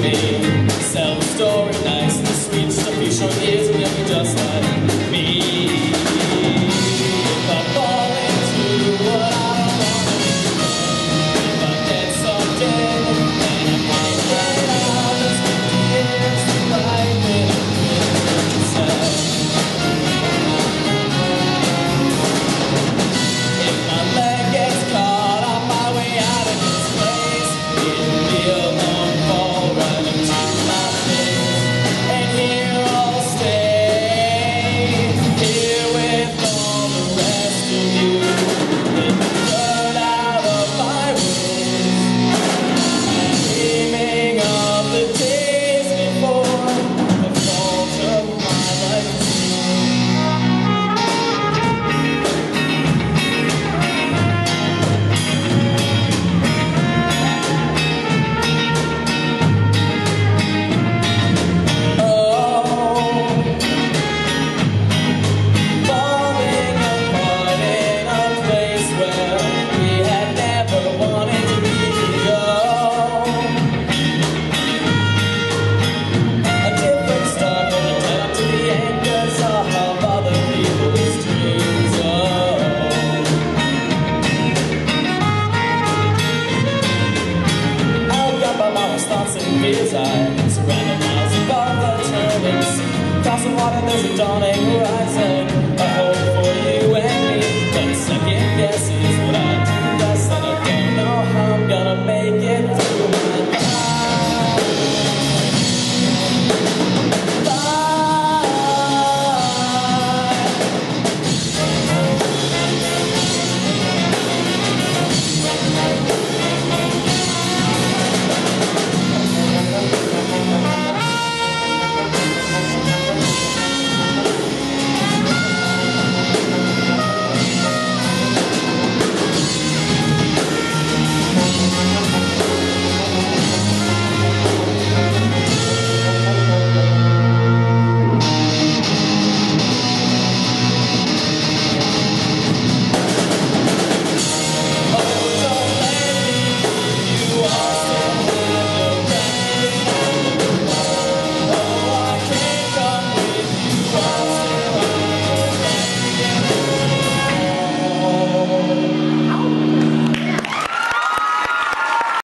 me. desires Random miles above the turbines Crossing water, there's a dawning horizon. A hope